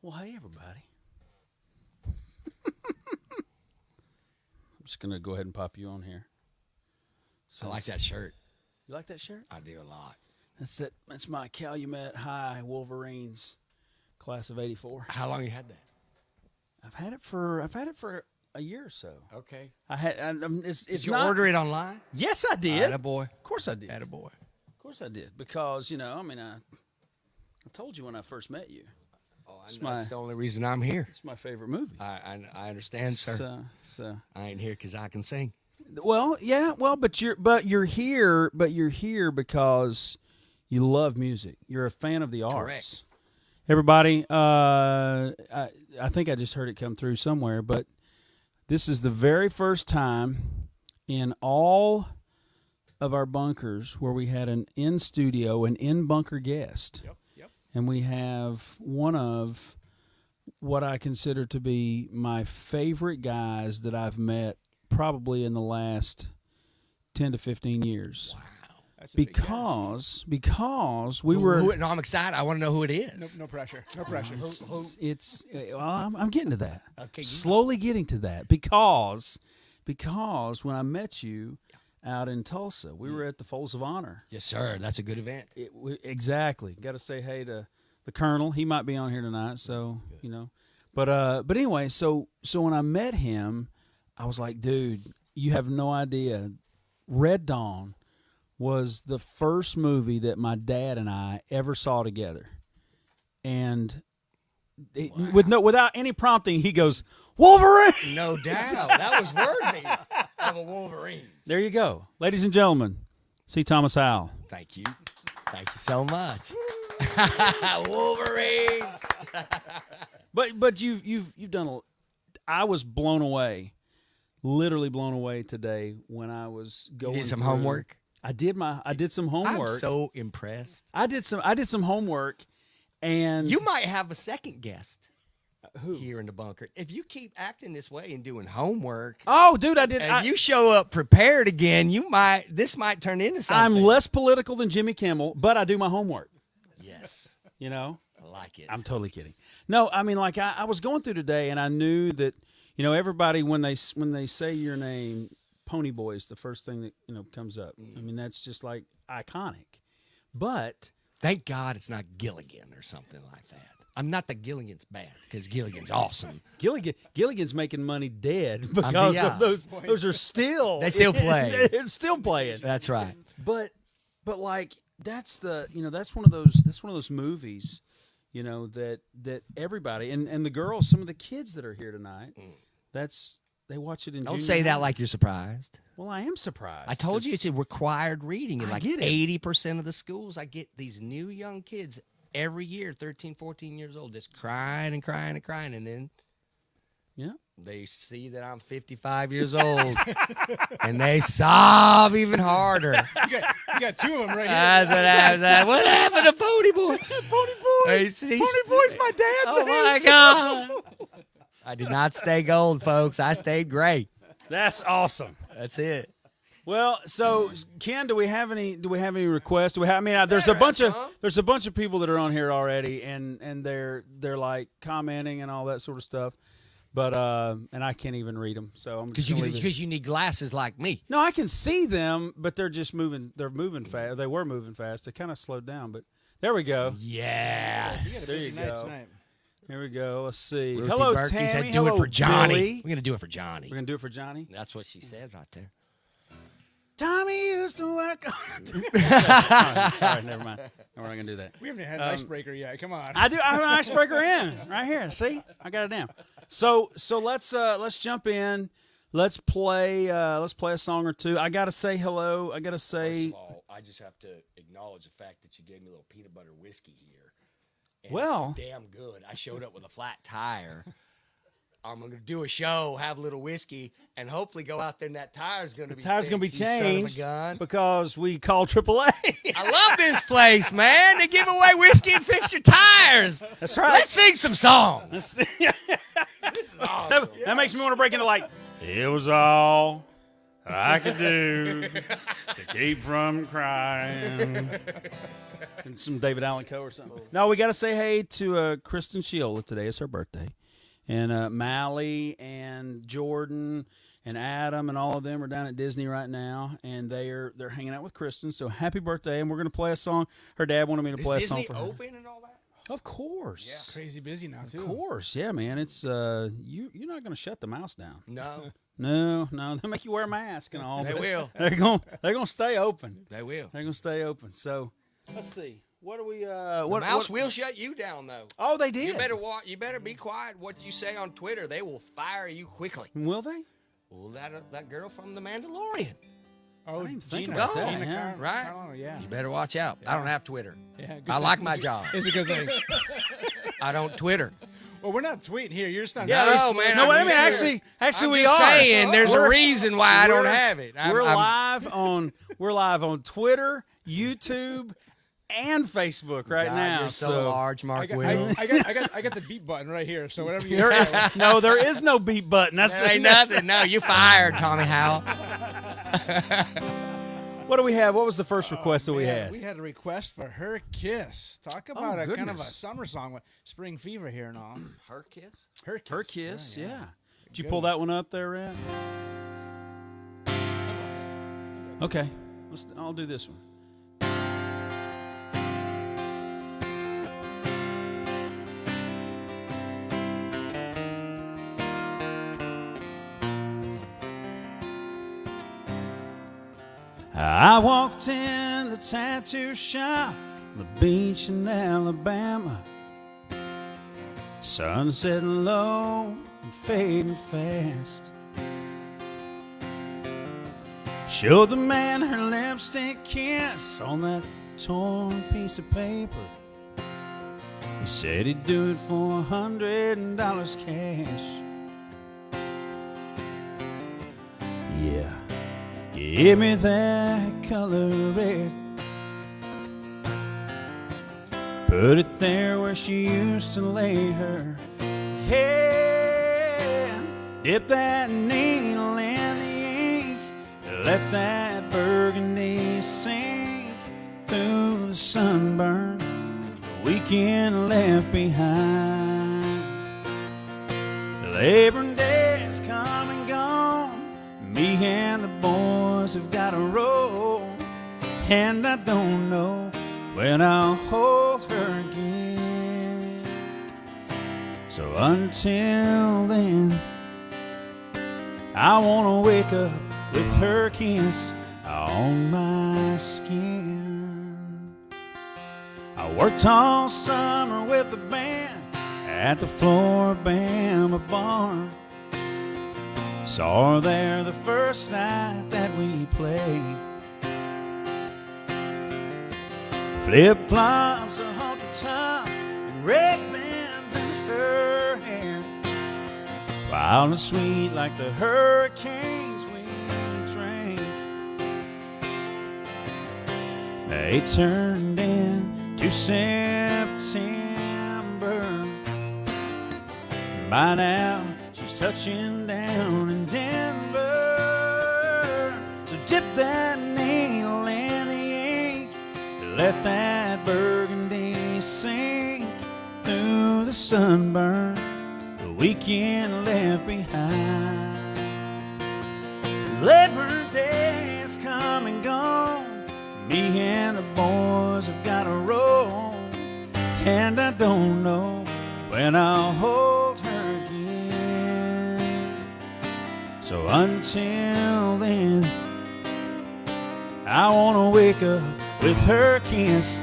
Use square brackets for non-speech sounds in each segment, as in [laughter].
Well, hey, everybody. [laughs] I'm just going to go ahead and pop you on here. I like that shirt. You like that shirt? I do a lot. That's it. That's my Calumet High Wolverines class of 84. How long you had that? I've had it for I've had it for a year or so. Okay. I had I, um, it's it's Did you not order it online? Yes, I did. a boy. Of course I did. At a boy. Of course I did because, you know, I mean I I told you when I first met you. Oh, I It's know. That's the only reason I'm here. It's my favorite movie. I I, I understand, sir. So, so I ain't here because I can sing. Well, yeah, well, but you're but you're here, but you're here because you love music. You're a fan of the arts. Correct. Everybody, uh, I I think I just heard it come through somewhere, but this is the very first time in all of our bunkers where we had an in studio, an in bunker guest. Yep, yep. And we have one of what I consider to be my favorite guys that I've met probably in the last 10 to 15 years. That's a big. Because because we Who- were who- no, I'm excited. I want to know who it is. No, no pressure. No pressure. Who- it's uh, well, I'm, I'm getting to that. Okay, you- Slowly getting to that because because when I met you out in Tulsa, we were at the Folds of Honor. Yes, sir. That's a good event. It, we, exactly. Got to say hey to the Colonel. He might be on here tonight, so you know. But uh, but anyway, so so when I met him, I was like, dude, you have no idea. Red Dawn was the first movie that my dad and I ever saw together, and it, with no without any prompting, he goes Wolverine. No doubt. [laughs] that was worthy of a Wolverine. There you go, ladies and gentlemen. C. Thomas Howell. Thank you. Thank you so much. [laughs] Wolverines. [laughs] But but you've you've you've done a. I was blown away, literally blown away today when I was You going. did some through- homework. I did my I did some homework. I'm so impressed. I did some I did some homework, and You might have a second guest who? here in the bunker. If you keep acting this way and doing homework, Oh, dude, I did. and I, you show up prepared again, you might this might turn into something. I'm less political than Jimmy Kimmel, but I do my homework. Yes. You know. I like it. I'm totally kidding. No, I mean, like I, I was going through today, and I knew that you know everybody when they when they say your name, Pony Boy is the first thing that you know comes up. I mm-hmm. mean, that's just like iconic. But Thank God it's not Gilligan or something like that. I'm not the Gilligan's bad because Gilligan's awesome. Gilligan Gilligan's making money dead because yeah. of those. Those are still They still play. [laughs] They're still playing. That's right. But but like that's the you know that's one of those that's one of those movies, you know that that everybody and and the girls, some of the kids that are here tonight, mm. that's they watch it in. Don't say that like you're surprised. Well, I am surprised. I told you it's a required reading in I like get it. 80% of the schools. I get these new young kids every year, 13, 14 years old, just crying and crying and crying. And then Yeah. they see that I'm 55 years old [laughs] and they sob even harder. [laughs] You got, you got two of them right here. That's what happens. What happened to Pony Boy? [laughs] Pony Boy. He's- he's- Pony Boy's my dad's Oh my age. God. I did not stay gold, folks. I stayed gray. That's awesome. That's it. Well, so Ken, do we have any? Do we have any requests? Do we have? I mean, uh, there's a bunch of there's a bunch of people that are on here already, and and they're they're like commenting and all that sort of stuff, but uh, and I can't even read them. So I'm Because you, gonna leave it. because you need glasses like me. No, I can see them, but they're just moving. They're moving fast. They were moving fast. They kind of slowed down, but there we go. Yes. There you go. tonight. Here we go. Let's see. Ruthie Hello, Burke, Tammy. He said, "Do Hello, it for Johnny." Billy. We're gonna do it for Johnny. We're gonna do it for Johnny. That's what she said right there. Tommy used to work on it. [laughs] [laughs] Sorry, never mind. No, we're not gonna do that. We haven't had an Um, icebreaker yet. Come on. I do. I have an [laughs] icebreaker in right here. See, I got it down. So so let's uh let's jump in. Let's play. uh Let's play a song or two. I gotta say hello. I gotta say. First say. of all, I just have to acknowledge the fact that you gave me a little peanut butter whiskey here. And Well- it's damn good. I showed up with a flat tire. I'm gonna do a show, have a little whiskey, and hopefully go out there and that tire's gonna be Tire's gonna be fixed, you son of a changed because we call AAA. I love this place, man. They give away whiskey and fix your tires. That's right. Let's sing some songs. [laughs] this is awesome. that, that makes me want to break into like. It was all I could do to keep from crying. and some David Allan Coe or something. No, we got to say hey to uh, Kristen Shiola today. It's her birthday. And uh, Mally and Jordan and Adam and all of them are down at Disney right now, and they're they're hanging out with Kristen. So happy birthday! And we're gonna play a song. Her dad wanted me to Is play Disney a song for her. open and all that? Of course, Yeah, Crazy busy now too. of course, yeah, man. It's uh, you you're not gonna shut the mouse down. No, [laughs] No, no, [laughs] they make you wear a mask and all. they will. They're going they're gonna stay open. They will. They're gonna stay open. So let's see. What do we? Uh, The what mouse what- will shut you down though. Oh, they did. You better wa- You better be quiet. What you say on Twitter, they will fire you quickly. Will they? Well, that uh, that girl from The Mandalorian. Oh, didn't think Gina. about that, Gina yeah. Car- Right? Carano, yeah. You better watch out. I don't have Twitter. yeah good I thing. like my job. It's a good thing. [laughs] I don't Twitter. well, we're not tweeting here. You're just not. Yeah, No, we- man, No, I'm wait a minute. here. Actually, actually, I'm we just are. saying, there's a We're- reason why I don't have it. I'm, we're I'm- live on we're live on Twitter, YouTube, and Facebook right God, now. You're so, large, I Mark got, I, I, got, I got, I got the beat button right here. So whatever you [laughs] There is say. [laughs] no, there is no beat button. That's There the ain't [laughs] nothing. No, you fired, Tommy Howell. What do we have? What was the first oh, request that we Man, had? We had a request for her kiss. Talk Oh, about a kind of a summer song with spring fever here and all. [clears throat] Her kiss? Her kiss. Her kiss, yeah. Did you Good pull one. that one up there, Red? Okay, let's. I'll do this one. I walked in the tattoo shop, the beach in Alabama. Sun setting low and fading fast. Showed the man her lipstick kiss on that torn piece of paper. He said he'd do it for a hundred dollars cash. Yeah, give me that color red. Put it there where she used to lay her head. Dip that needle in the ink. Let that burgundy sink through the sunburn. The weekend left behind. Labor And I don't know when I'll hold her again. So until then, I wanna wake up with her kiss on my skin. I worked all summer with the band at the Flora-Bama bar. Saw her there the first night that we played. Flip flops, a honky top, and red bands in her hair. Wild and sweet like the hurricanes we drank. They turned into September. By now, she's touching down in Denver. Sunburn. The weekend left behind. Labor Day come and gone. Me and the boys have got a roll. And I don't know when I'll hold her again. So until then, I wanna wake up with her kiss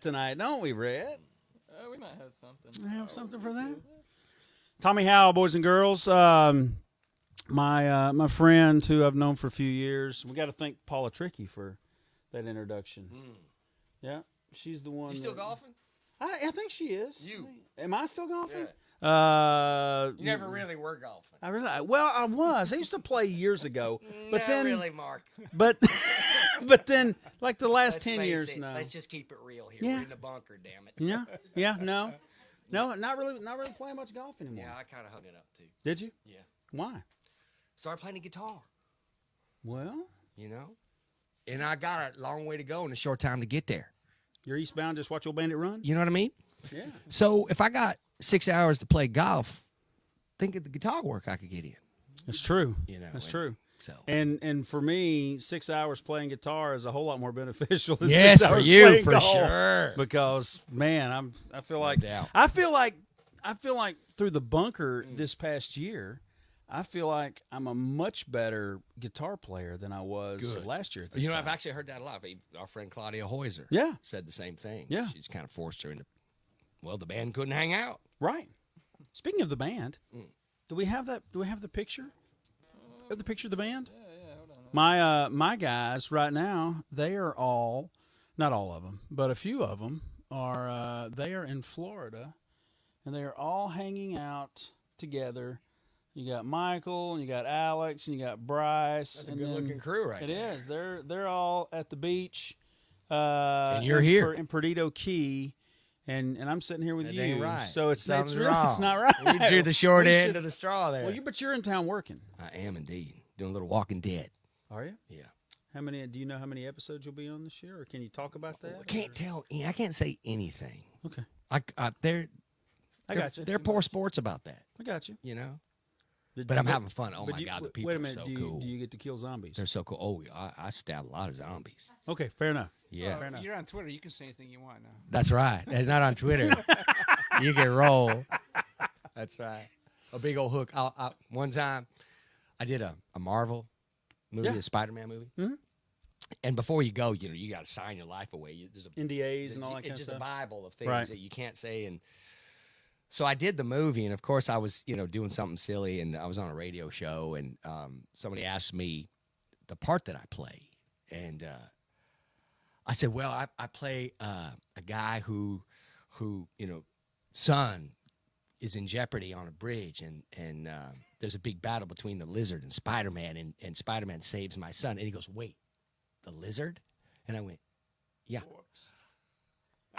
that tonight, don't we, Red? Uh, we might have something. We have something for that. Tommy Howell, boys and girls. Um, my uh, my friend who I've known for a few years. We got to thank Paula Tricky for that introduction. Yeah, she's the one. You still that- golfing? I, I think she is. You. Am I still golfing? Yeah. Uh, You never really were golfing. I really well, I was. I used to play years ago, [laughs] but Not then, really, Mark. but, [laughs] [laughs] but then, like the last Let's ten years it, now. Let's just keep it real here. Yeah. We're in the bunker, damn it. Yeah, yeah, no, [laughs] no, not really, not really playing much golf anymore. Yeah, I kind of hung it up too. Did you? Yeah. Why? Started playing the guitar, Well, you know? And I got a long way to go and a short time to get there. you're eastbound. Just watch old bandit run. You know what I mean? Yeah. So if I got six hours to play golf, think of the guitar work I could get in. That's true. You know, that's and- true. So And and for me, six hours playing guitar is a whole lot more [laughs] beneficial than yes, six for you for sure. Because man, I'm I feel like doubt. I feel like I feel like through the bunker Mm. this past year, I feel like I'm a much better guitar player than I was Good. last year. At this You know, time. I've actually heard that a lot. Our friend Claudia Hoyser Yeah. said the same thing. Yeah. She's kind of forced her into, well, the band couldn't hang out. Right. Speaking of the band, Mm. do we have that? Do we have the picture? Of the picture of the band? My uh, my guys right now, they are all, not all of them, but a few of them are. Uh, they are in Florida, and they are all hanging out together. You got Michael, and you got Alex, and you got Bryce. That's a good-looking crew right It there. is. They're they're all at the beach. Uh, And you're in here. In Perdido Key, and and I'm sitting here with That you. right. So it's it's, really, it's wrong. not right. You drew the short We end should- of the straw there. Well, you but you're in town working. I am indeed doing a little Walking Dead. Are you? Yeah. How many? Do you know how many episodes you'll be on this year, or can you talk about that? I can't tell. I can't say anything. Okay, I, I they're I got you. they're poor sports about that. I got you. You know. Did- But I'm but- having fun. Oh my you- god, the people Wait a are so do, you, cool. do you get to kill zombies? They're so cool. Oh, I, I stabbed a lot of zombies. Okay, fair enough. Yeah. Fair enough. You're on Twitter. You can say anything you want now. That's right. It's not on Twitter. [laughs] you can roll. That's right. A big old hook. I, I, one time, I did a, a Marvel movie, Yeah. a Spider-Man movie. Mhm. And before you go, you know, you got to sign your life away. You, there's a NDAs and all that it's kind of just stuff. a Bible of things Right. that you can't say. And so I did the movie, and of course, I was you know doing something silly, and I was on a radio show, and um, somebody asked me the part that I play, and uh, I said, "Well, I, I play uh, a guy who who you know son is in jeopardy on a bridge, and and uh, there's a big battle between the lizard and Spider Man, and and Spider Man saves my son, and he goes, "Wait, the lizard?" And I went, "Yeah."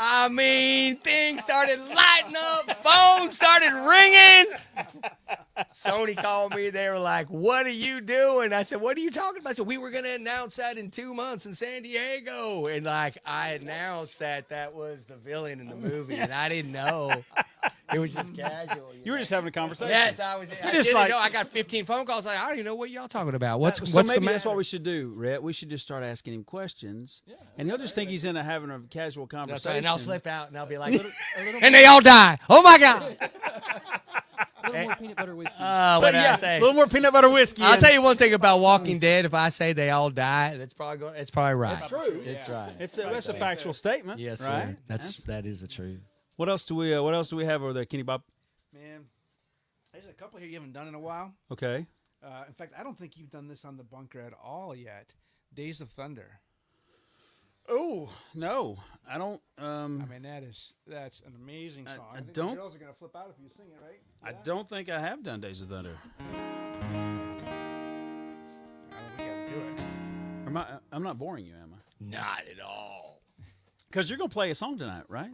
I mean, things started lighting up, phones started ringing. Sony called me. They were like, What are you doing? I said, What are you talking about? I said, We were going to announce that in two months in San Diego. And like, I announced that that was the villain in the movie, and I didn't know. It was just casual. You were just having a conversation. Yes, I was. I just didn't like- know. I got 15 phone calls. Like, I don't even know what y'all talking about. What's so what's maybe the that's what we should do, Rhett. We should just start asking him questions, and he'll just think he's in a having a casual conversation. right. And I'll slip out, and I'll be like, [laughs] A little, and they all die. Oh my god. [laughs] a little more peanut butter whiskey. Uh, what did yeah, I say? a little more peanut butter whiskey. I'll tell you one thing about Walking Dead. If I say they all die, that's probably go, it's probably right. It's true. It's right. It's a, that's a factual statement. yes, right? sir. That's that is the truth. What else do we? Uh, what else do we have over there, Kenny Bob? Man, there's a couple here you haven't done in a while. Okay. Uh, in fact, I don't think you've done this on the bunker at all yet. Days of Thunder. Oh no, I don't. Um, I mean, that is that's an amazing I- song. I think don't- The girls are gonna flip out if you sing it, right? I don't think I have done Days of Thunder. I don't think I do it. Am I, I'm not boring you, am I? Not at all. [laughs] Because you're gonna play a song tonight, right?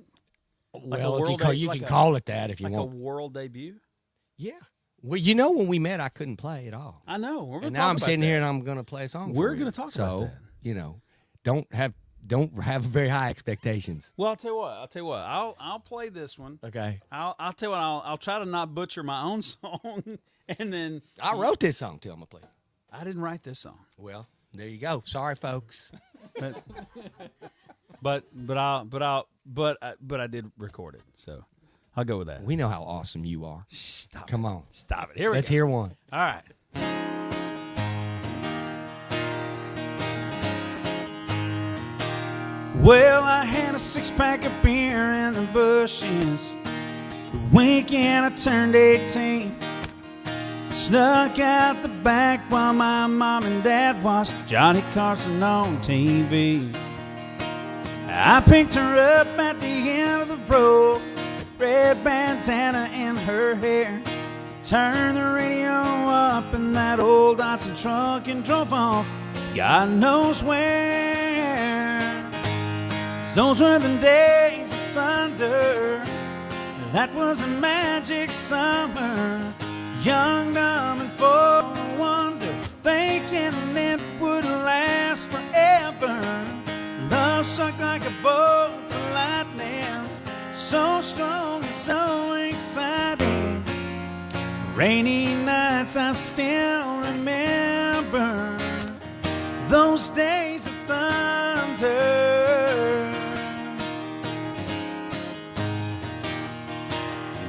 A well, if you, call, a- you like can a- call it that if you Like a want. world debut. yeah. Well, you know, when we met, I couldn't play at all. I know. We're And now I'm sitting that. here and I'm going to play a song. We're gonna talk so, about that. You know, don't have don't have very high expectations. Well, I'll tell you what. I'll tell you what. I'll I'll play this one. Okay. I'll I'll tell you what. I'll I'll try to not butcher my own [laughs] song, and then I wrote this song too. I'm gonna play. I didn't write this song, Well, there you go. Sorry, folks. but [laughs] but but I'll but I'll but I, but I did record it, so I'll go with that. We know how awesome you are. Stop. Come on. Stop it. Here we Let's go. hear one. All right. Well, I had a six pack of beer in the bushes. The weekend I turned 18. Snuck out the back while my mom and dad watched Johnny Carson on TV. I picked her up at the end of the road, red bandana in her hair. Turned the radio up in that old Datsun truck and drove off, God knows where. Those were the days of thunder. That was a magic summer. Young, dumb, and full of wonder, thinking it would last forever. Struck like a bolt of lightning, so strong and so exciting. Rainy nights I still remember those days of thunder.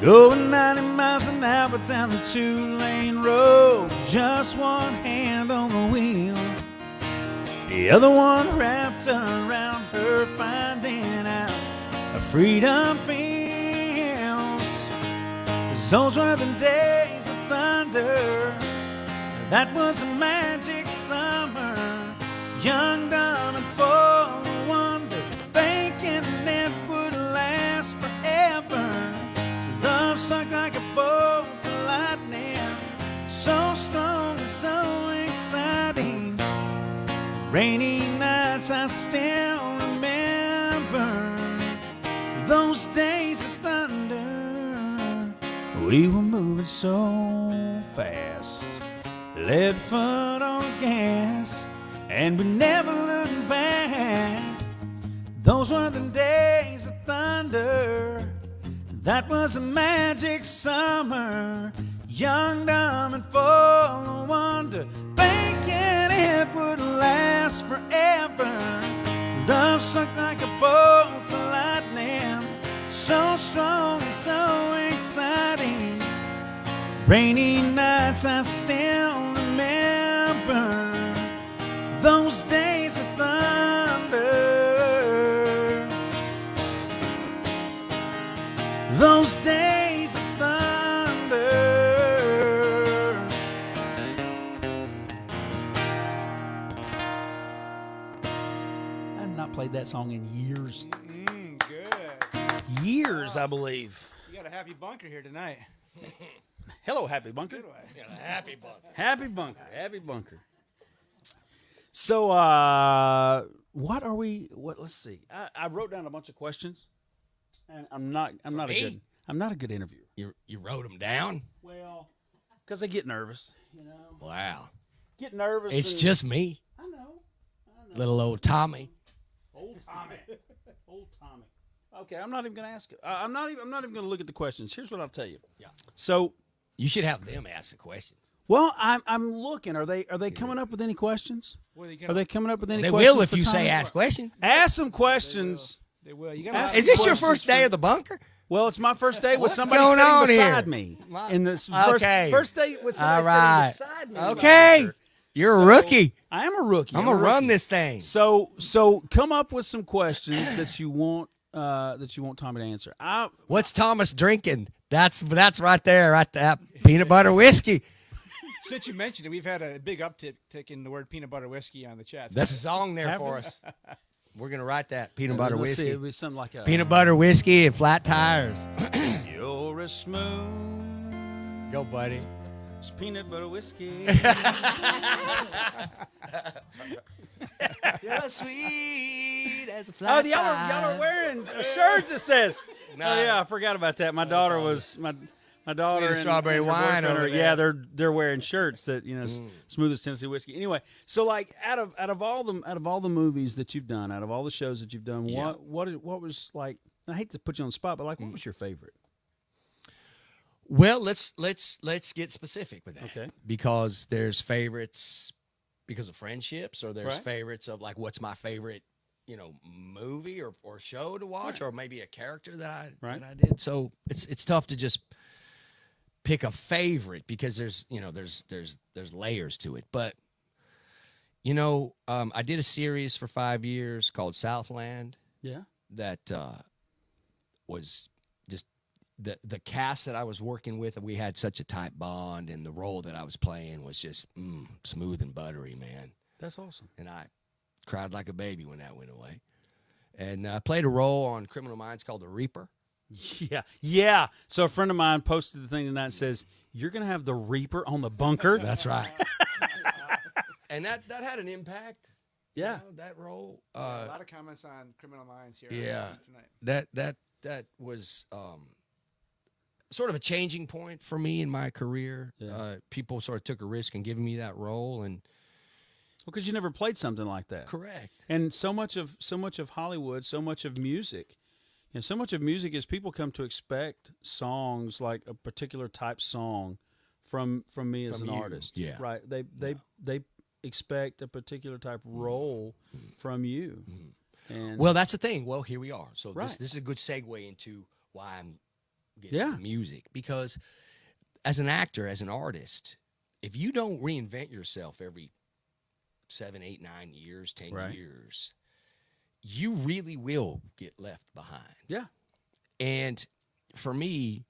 Going 90 miles an hour down the two lane road, just one hand on the wheel. The other one wrapped around her, finding out a freedom feels. those were the days of thunder. That was a magic summer. Young, dumb, and full of wonder, thinking it would last forever. Love struck like a bolt of lightning, so strong and so. Rainy nights I still remember those days of thunder. We were moving so fast, lead foot on gas, and we never looked back. Those were the days of thunder. That was a magic summer, young, dumb, and full of wonder, it would last forever. Love struck like a bolt of lightning, so strong and so exciting. Rainy nights I still remember those days of thunder. Those days played that song in years. Mm, good. Years, I believe. You got a happy bunker here tonight. [laughs] Hello, Happy Bunker. Good way. Happy bunker. Happy Bunker. Happy Bunker. So, uh, what are we? What? Let's see. I, I wrote down a bunch of questions, and I'm not. I'm not a good. I'm not a good interviewer. You you wrote them down? Well, because I get nervous. You know, Wow. get nervous. It's and- just me, I know. I know. little old Tommy. Old Tommy. Old Tommy. Okay, I'm not even going to ask. Uh, I'm not even. I'm not even going to look at the questions. Here's what I'll tell you. Yeah. So, You should have them ask the questions. well, I'm I'm looking. Are they are they coming up with any questions? Well, you Are gotta, they coming up with any? They questions will if for you say Tommy? ask questions. Ask some questions. They will. You gotta Ask ask Is this your first day of the bunker? Well, it's my first day with somebody going sitting on beside here? me. In this first, Okay. first day with somebody All right. sitting beside me. Okay. You're So, a rookie. I am a rookie. I'm a gonna run rookie. this thing. So so come up with some questions that you want uh, that you want Tommy to answer. I What's Thomas drinking? That's that's right there, right there. Peanut butter whiskey. Since you mentioned it, we've had a big uptick tick in the word peanut butter whiskey on the chat. That's a song there Have for we? us. We're gonna write that [laughs] peanut butter let's see, whiskey. it'd be something like a Peanut butter whiskey and flat tires. You're a smooth Go, buddy. Peanut butter whiskey. [laughs] You're sweet as a oh, flat y'all are, y'all are wearing a shirt that says. No. Oh yeah, I forgot about that. My daughter was my my daughter Sweet and, strawberry and wine over are- there. Mm. Yeah, they're they're wearing shirts that you know s- smoothest Tennessee whiskey. Anyway, so like out of out of all the out of all the movies that you've done, out of all the shows that you've done, Yeah. what what is, what was like? I hate to put you on the spot, but like, Mm. what was your favorite? Well, let's let's let's get specific with that. Okay. Because there's favorites because of friendships, or there's Right. favorites of like what's my favorite, you know, movie or, or show to watch, or maybe a character that I Right. that I did. So it's it's tough to just pick a favorite because there's you know there's there's there's layers to it. But you know, um, I did a series for five years called Southland. Yeah. that uh, was the the cast that I was working with. We had such a tight bond, and the role that I was playing was just mm, smooth and buttery, man. That's awesome. And I cried like a baby when that went away. And I played a role on Criminal Minds called the Reaper. Yeah, yeah. So a friend of mine posted the thing tonight that says you're gonna have the Reaper on the bunker. [laughs] That's right. [laughs] and that that had an impact. you Yeah. know, that role. a Uh, lot of comments on Criminal Minds here. yeah. Tonight. that that that was um, sort of a changing point for me in my career. Yeah. Uh, people sort of took a risk in giving me that role, and because you never played something like that. correct. And so much of so much of Hollywood, so much of music, you know, so much of music is people come to expect songs like a particular type song from from me as From an you, artist. yeah. Right. They they they expect a particular type mm-hmm. role mm-hmm. from you. Mm-hmm. And Well, that's the thing. Well, here we are. So this this is a good segue into why I'm getting Yeah. music because as an actor, as an artist, if you don't reinvent yourself every seven, eight, nine years, ten Right. years, you really will get left behind. yeah. And for me,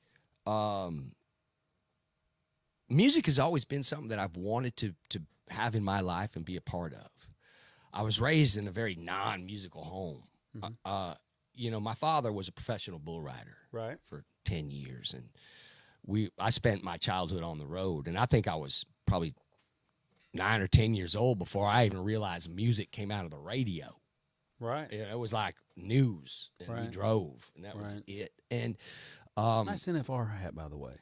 um, music has always been something that I've wanted to to have in my life and be a part of. I was raised in a very non-musical home. Mm-hmm. Uh, you know, my father was a professional bull rider Right. for ten years, and we I spent my childhood on the road, and I think I was probably nine or ten years old before I even realized music came out of the radio Right. it was like news and we drove and that was it and um Nice NFR hat, by the way.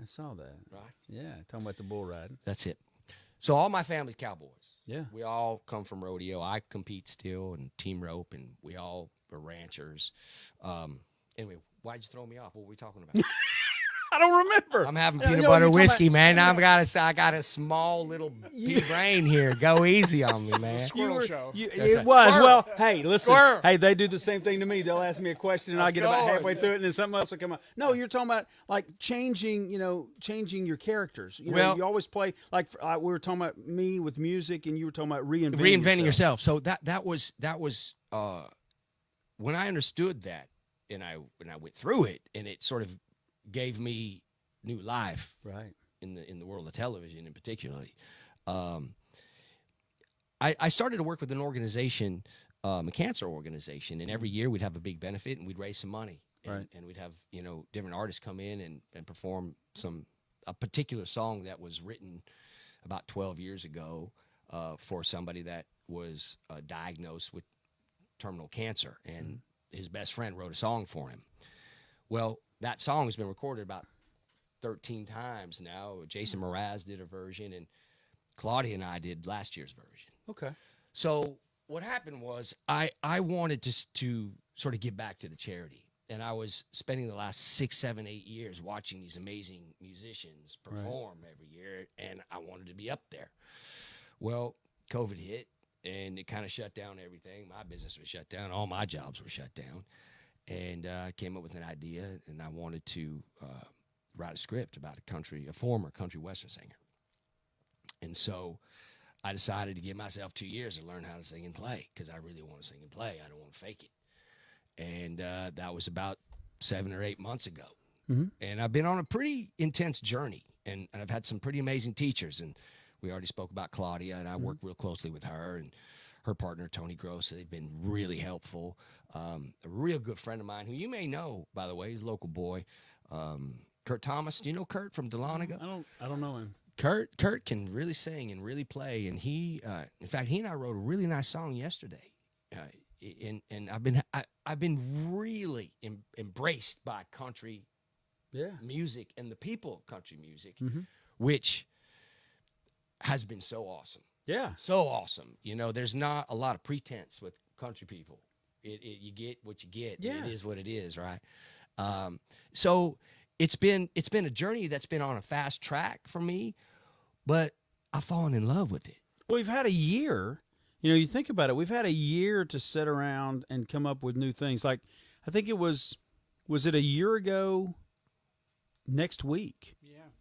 I saw that. right Yeah, talking about the bull riding. that's it so all my family's cowboys Yeah. we all come from rodeo i compete still and team rope and we all are ranchers um anyway why'd you throw me off what were we talking about [laughs] I don't remember. i'm having peanut yo, butter you're whiskey about- man i've got a i got a small little [laughs] pea brain here go easy on me man Squirrel were- show. you- it right. was. Squirrel. Well, hey, listen. Squirrel. Hey, they do the same thing to me. They'll ask me a question, and I Let's get about go. halfway through it, and then something else will come up. No, you're talking about like changing. You know, changing your characters. You know, Well- you always play like uh, we were talking about me with music, and you were talking about reinventing. reinventing yourself. yourself. So that that was that was uh, when I understood that, and I when I went through it, and it sort of gave me new life Right. in the in the world of television, in particularly. Um, I, I started to work with an organization, um, a cancer organization, and every year we'd have a big benefit and we'd raise some money, and, Right. and we'd have you know different artists come in and, and perform some a particular song that was written about 12 years ago uh, for somebody that was uh, diagnosed with terminal cancer, and his best friend wrote a song for him. Well, that song has been recorded about 13 times now. Jason hmm. Mraz did a version, and Claudia and I did last year's version. Okay. So what happened was I I wanted to to sort of give back to the charity, and I was spending the last six, seven, eight years watching these amazing musicians Right. perform every year, and I wanted to be up there. Well, COVID hit, and it kind of shut down everything. My business was shut down. All my jobs were shut down, and uh, I came up with an idea, and I wanted to uh, write a script about a country, a former country western singer, and so. I decided to give myself two years to learn how to sing and play because I really want to sing and play. I don't want to fake it. And uh, that was about seven or eight months ago. Mhm. And I've been on a pretty intense journey, and, and I've had some pretty amazing teachers. And we already spoke about Claudia, and I work real closely with her and her partner Tony Gross. They've been really helpful. Um, a real good friend of mine, who you may know, by the way, he's a local boy, um, Kurt Thomas. Do you know Kurt from Dahlonega? I don't. I don't know him. Kurt Kurt can really sing and really play, and he, uh, in fact, he and I wrote a really nice song yesterday, uh, and and I've been I, I've been really em- embraced by country Yeah. music and the people of country music, Mhm. which has been so awesome, Yeah. so awesome. You know, there's not a lot of pretense with country people. It, it you get what you get. Yeah. it is what it is, right? Um, so it's been it's been a journey that's been on a fast track for me, but I've fallen in love with it. Well, we've had a year. You know, you think about it. We've had a year to sit around and come up with new things. Like, I think it was, was it a year ago? Next week.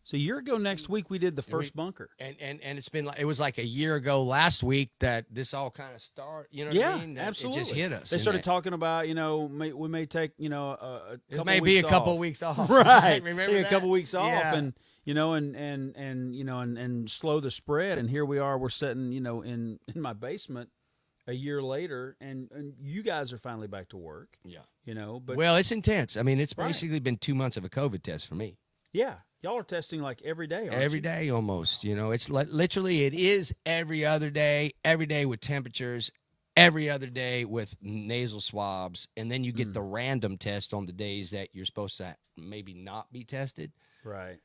So a year ago next week we did the we- first bunker. and and and it's been like it was like a year ago last week that this all kind of started. You know what Yeah, I mean? That absolutely. It just hit us. They started that- talking about you know may, we may take you know a, a couple may be a weeks couple off. weeks [laughs] off. right. [laughs] Remember a couple weeks off Yeah. and you know and and and you know and and slow the spread and here we are we're sitting you know in in my basement a year later and and you guys are finally back to work yeah. you know but well, it's intense. I mean, it's Right. basically been two months of a COVID test for me. yeah y'all are testing like every day aren't Every you? day almost. You know, it's li- literally it is every other day, every day with temperatures, every other day with nasal swabs, and then you get Mm. the random test on the days that you're supposed to maybe not be tested. right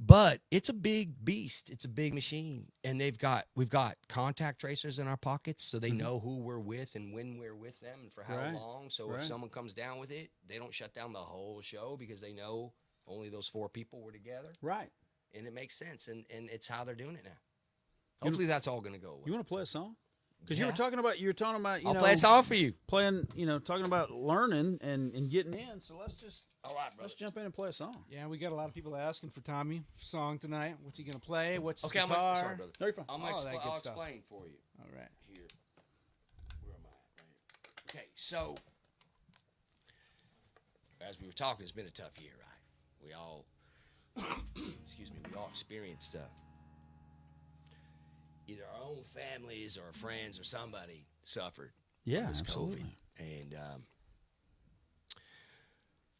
But it's a big beast. It's a big machine, and they've got we've got contact tracers in our pockets, so they know who we're with and when we're with them and for how Mm-hmm. Right. long. So Right. if someone comes down with it, they don't shut down the whole show because they know only those four people were together, right and it makes sense. And and it's how they're doing it now. You- Hopefully, that's all going to go away. you want to play a song because you were talking about you were talking about you I'll know play a song for you. playing you know talking about learning and and getting in so let's just All right, let's jump in and play a song Yeah, we got a lot of people asking for Tommy song tonight. What's he gonna play? What's his Okay, I'm guitar? gonna, sorry, brother. no you're fine I'm Oh, gonna that expl- good I'll stuff. explain for you. All right. here. Where am I at? Right here. Okay, so as we were talking, it's been a tough year, right? We all, [coughs] excuse me, we all experienced uh, either our own families or friends or somebody suffered yeah this absolutely COVID, and um,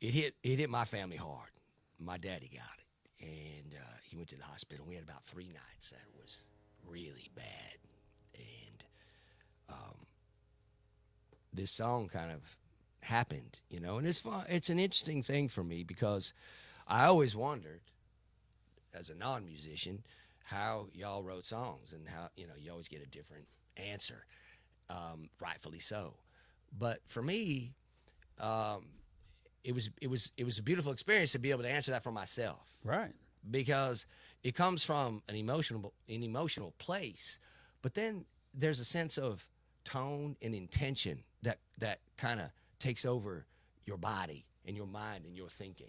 it hit it hit my family hard. My daddy got it, and uh, he went to the hospital. We had about three nights that was really bad, and um, this song kind of happened, you know. And it's fun. It's an interesting thing for me because I always wondered, as a non-musician, how y'all wrote songs and how you know you always get a different answer, um, rightfully so. But for me, um, it was it was it was a beautiful experience to be able to answer that for myself. Right. Because it comes from an emotional an emotional place but then there's a sense of tone and intention that that kind of takes over your body and your mind and your thinking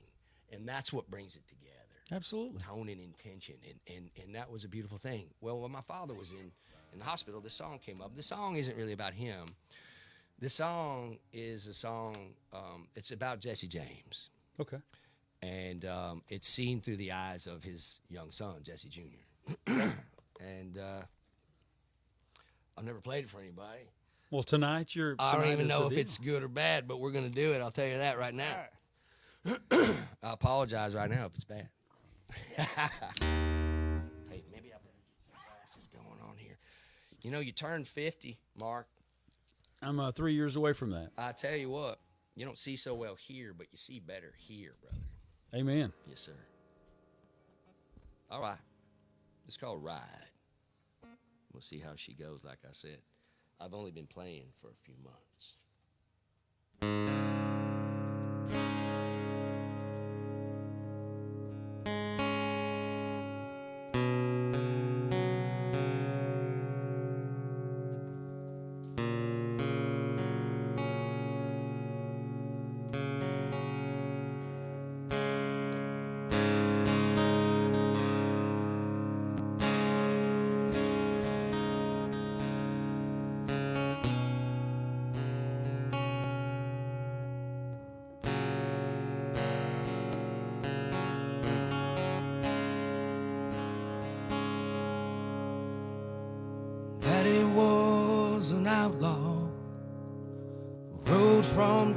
and that's what brings it together absolutely tone and intention and, and and that was a beautiful thing well when my father was in in the hospital this song came up the song isn't really about him this song is a song um, it's about jesse james okay and um, it's seen through the eyes of his young son, Jesse Jr. [coughs] and uh, I've never played it for anybody. well tonight you're I don't even know if deal. it's good or bad, but we're going to do it. I'll tell you that right now. [clears throat] I apologize right now if it's bad. [laughs] hey, maybe I better get some glasses going on here. You know, you turn 50, Mark. i'm uh, three years away from that I tell you what, you don't see so well here, but you see better here, brother. amen Yes, sir. All right. It's called Ride. We'll see how she goes, like I said. I've only been playing for a few months.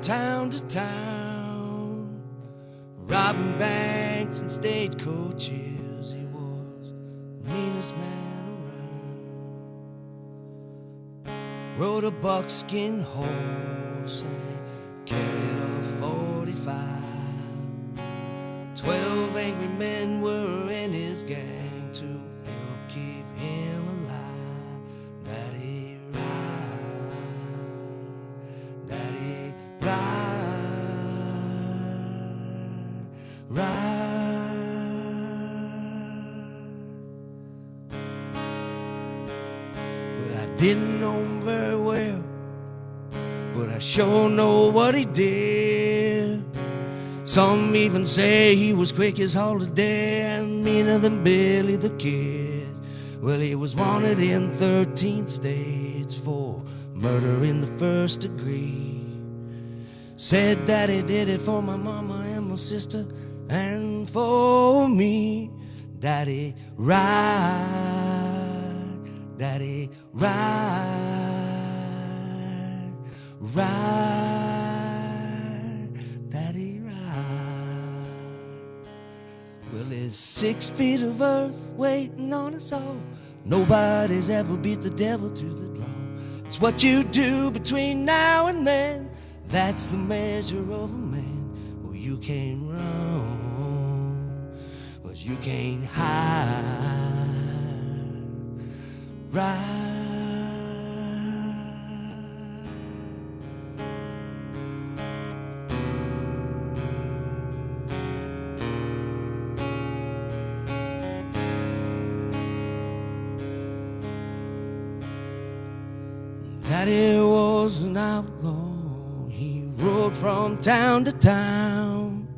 Town to town, robbing banks and stagecoaches. He was the meanest man around. Rode a buckskin horse Some even say he was quick as Holliday, and meaner than Billy the Kid. Well, he was wanted in 13 states for murder in the first degree. Said that he did it for my mama and my sister and for me. Daddy, ride, daddy, ride, ride, there's six feet of earth waiting on us all. Nobody's ever beat the devil to the draw. It's what you do between now and then. That's the measure of a man. Well, you can't run, but you can't hide. Right. Town to town,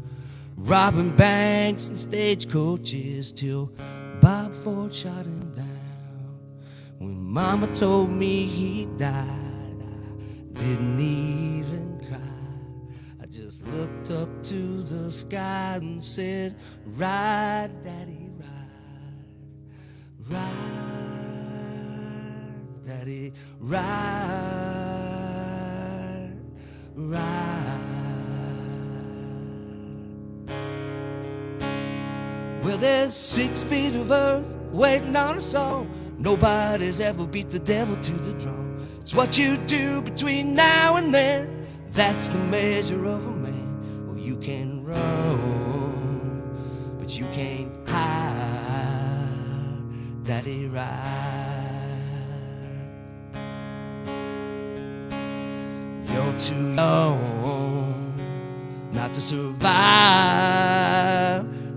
robbing banks and stagecoaches till Bob Ford shot him down. When Mama told me he died, I didn't even cry. I just looked up to the sky and said, Ride, Daddy, ride, ride, Daddy, ride, six feet of earth waiting on us all. Nobody's ever beat the devil to the draw. It's what you do between now and then. That's the measure of a man. Well, you can run, but you can't hide. Daddy, ride. You're too young not to survive.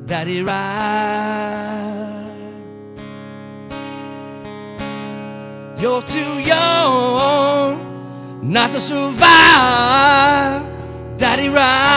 Daddy, ride. You're too young not to survive. Daddy, ride.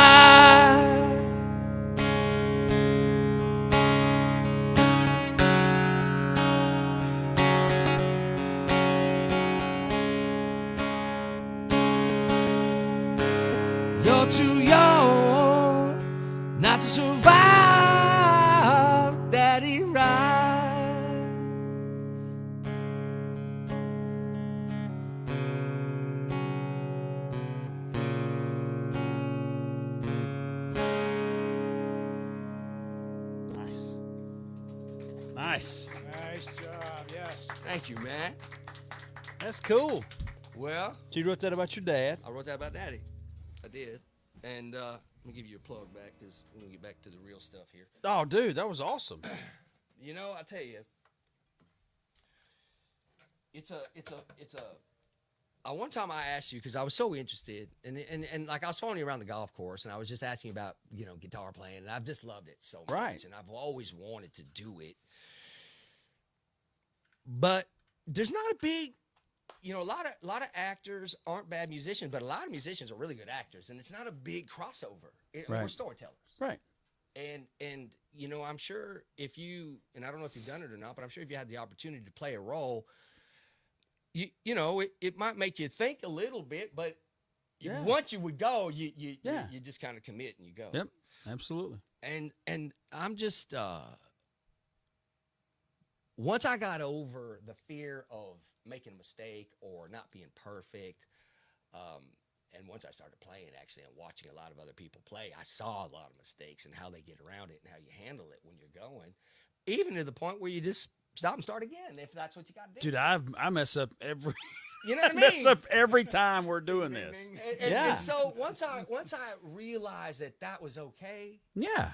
That's cool. Well, So you wrote that about your dad. I wrote that about Daddy. I did. And uh, let me give you a plug back because we're going to get back to the real stuff here. Oh, dude, that was awesome. [clears throat] You know, I tell you, it's a, it's a, it's a. Uh, one time I asked you because I was so interested, and, and and like I was following you around the golf course, and I was just asking you about you know guitar playing, and I've just loved it so much, Right. and I've always wanted to do it, but there's not a big, you know, a lot of a lot of actors aren't bad musicians, but a lot of musicians are really good actors, and it's not a big crossover. It- We're storytellers Right. and and you know i'm sure if you and i don't know if you've done it or not but i'm sure if you had the opportunity to play a role you you know it, it might make you think a little bit but Yeah. once you would go you you Yeah. you, you just kind of commit and you go Yep. Absolutely. and and i'm just uh once i got over the fear of making a mistake or not being perfect um and once i started playing actually and watching a lot of other people play i saw a lot of mistakes and how they get around it and how you handle it when you're going even to the point where you just stop and start again if that's what you got to do Dude, I I mess up every [laughs] you know [laughs] what i mean? mess up every time we're doing this. and, and, Yeah. and so once i once i realized that that was okay Yeah.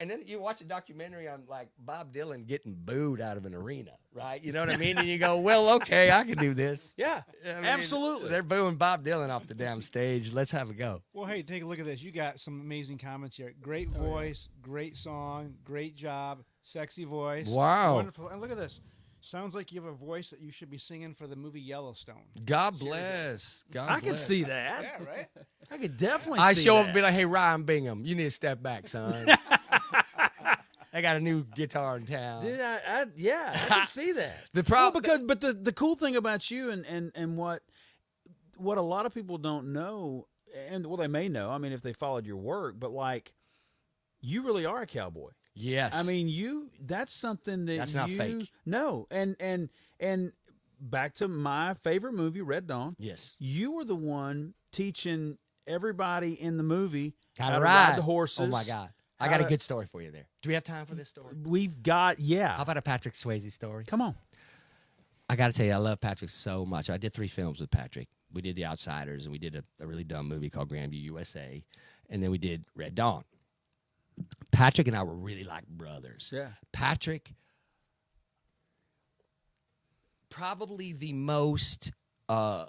And then you watch a documentary on like Bob Dylan getting booed out of an arena, right? You know what I mean? And you go, well, okay, I can do this. [laughs] Yeah. I mean, Absolutely. They're booing Bob Dylan off the damn stage. Let's have a go. Well, hey, take a look at this. You got some amazing comments here. Great oh, voice, great song, great job, sexy voice. Wow. Wonderful. And look at this. Sounds like you have a voice that you should be singing for the movie Yellowstone. God bless. God I can see that. Yeah, right? I could definitely I see show up and be like, hey, Ryan Bingham, you need to step back, son. Hey, [laughs] I got a new guitar in town. Dude, I, I yeah, I can [laughs] see that. The Well, problem because but the the cool thing about you and and and what what a lot of people don't know and well they may know. I mean if they followed your work, but like you really are a cowboy. Yes, I mean, you that's something that That's not you fake. No, and and and back to my favorite movie, Red Dawn. yes. You were the one teaching everybody in the movie How to ride. the horses. Oh my God, I got a good story for you there. Do we have time for this story? We've got yeah. How about a Patrick Swayze story? Come on. I got to tell you, I love Patrick so much. I did three films with Patrick. We did The Outsiders, and we did a, a really dumb movie called Grandview USA, and then we did Red Dawn. Patrick and I were really like brothers. Yeah. Patrick, probably the most, uh,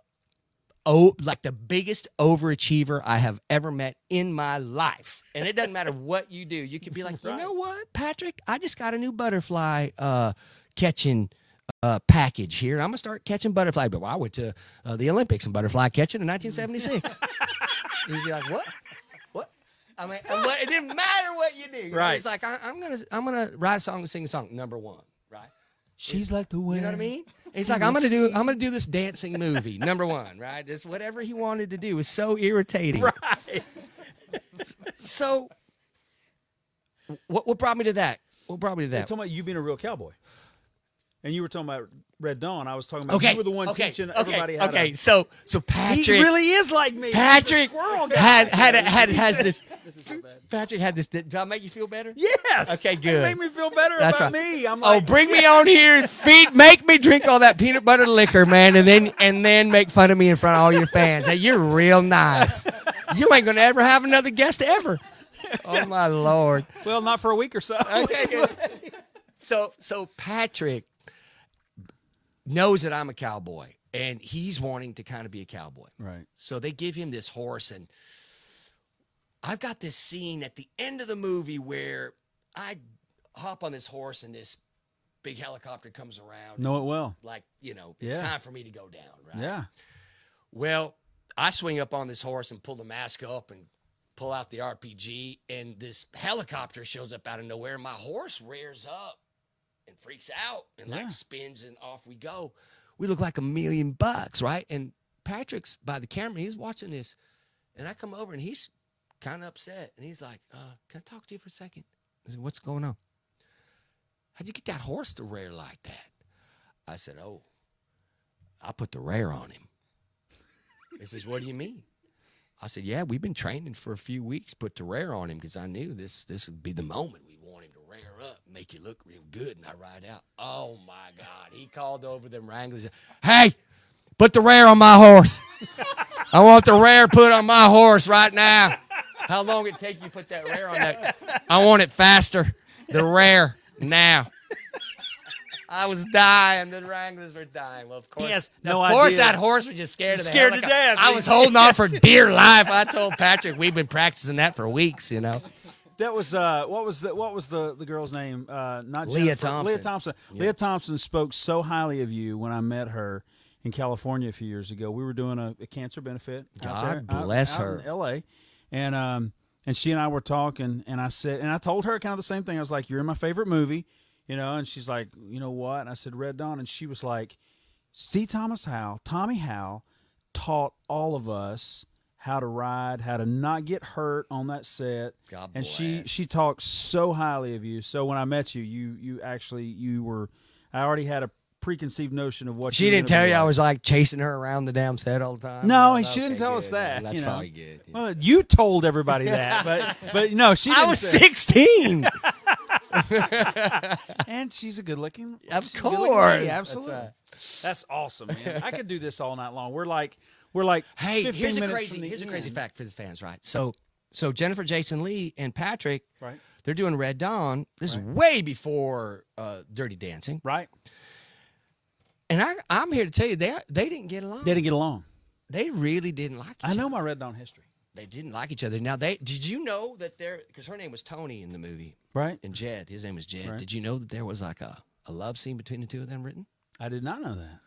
oh, like the biggest overachiever I have ever met in my life. And it doesn't matter what you do. You can be like, you know what, Patrick? I just got a new butterfly uh, catching uh, package here. I'm gonna start catching butterfly. But I went to uh, the Olympics and butterfly catching in 1976. [laughs] you'd be like, what? What? I mean, what- it didn't matter what you do. You Right. It's like I, I'm gonna I'm gonna write a song and sing a song. Number one, right? She's like the wind. You know what I mean? [laughs] He's like, I'm gonna do I'm gonna do this dancing movie. Number one, right? Just whatever he wanted to do was so irritating. Right. [laughs] So, what what brought me to that? What brought me to You're that? talking about you being a real cowboy. And you were talking about Red Dawn. I was talking about Okay, you were the one okay, teaching okay, everybody how okay. to. So so He Patrick really is like me. Patrick squirrel had had had has this. This is so bad. Patrick had this. Did I make you feel better? Yes. Okay, It good. made me feel better That's about right. me. I'm oh, like, Oh, bring me on here and feed, make me drink all that peanut butter liquor, man, and then and then make fun of me in front of all your fans. Hey, you're real nice. You ain't gonna ever have another guest ever. Oh my lord. well, not for a week or so. Okay, good. So so Patrick knows that I'm a cowboy, and he's wanting to kind of be a cowboy. Right. So they give him this horse, and I've got this scene at the end of the movie where I hop on this horse, and this big helicopter comes around. Know it well. Like, you know, it's Yeah. time for me to go down, right? Yeah. Well, I swing up on this horse and pull the mask up and pull out the RPG, and this helicopter shows up out of nowhere. And my horse rears up freaks out and Yeah. like spins, and off we go. We look like a million bucks, right? And Patrick's by the camera, he's watching this, and I come over and he's kind of upset, and he's like, uh, "Can I talk to you for a second? I said, "What's going on?" How'd you get that horse to rear like that? I said, "Oh, I put the rear on him." He says, What do you mean? I said, Yeah, we've been training for a few weeks, put the rear on him because I knew this this would be the moment we want him to rear up, make you look real good, and I ride out. Oh my God. He called over them wranglers. Hey, put the rear on my horse. I want the rear put on my horse right now. How long it take you to put that rear on that? I want it faster. The rear now. I was dying. The Wranglers were dying. Well, of course, yes, no of course, idea. that horse was just scared of the Scared to death. I was holding on for dear life. I told Patrick we've been practicing that for weeks. You know, That was uh, what was the what was the the girl's name? Uh, not Lea Jennifer, Thompson. Lea Thompson. Lea Thompson spoke so highly of you when I met her in California a few years ago. We were doing a, a cancer benefit. out God there, bless out her. in L.A. and um and she and I were talking, and I said, and I told her kind of the same thing. I was like, "You're in my favorite movie," you know, and she's like, "You know what?" And I said, "Red Dawn," and she was like, "C. Thomas Howell, Tommy Howell, taught all of us." How to ride, how to not get hurt on that set, God and she bless. she talks so highly of you. So when I met you, you you actually you were. I already had a preconceived notion of what she didn't tell you I was like chasing her around the damn set all the time. No, she didn't okay, tell us that, That's you know. probably good. Well, you told everybody that, [laughs] but but no, she. I Didn't was say- 16. [laughs] [laughs] and she's a good looking. Of she's a good-looking course. lady, That's absolutely. right. That's awesome, man. I could do this all night long. We're like we're like. Hey, here's a crazy from the here's a crazy fact for the fans, right? So so Jennifer Jason Lee and Patrick, Right. they're doing Red Dawn. This Right. is way before uh, Dirty Dancing, Right. and I, I'm here to tell you they they didn't get along. They didn't get along. They really didn't like each I know other. my Red Dawn history. They didn't like each other. Now they did you know that there because her name was Tony in the movie Right. and Jed, his name was Jed. Right. Did you know that there was like a, a love scene between the two of them written? I did not know that.